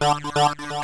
Bye.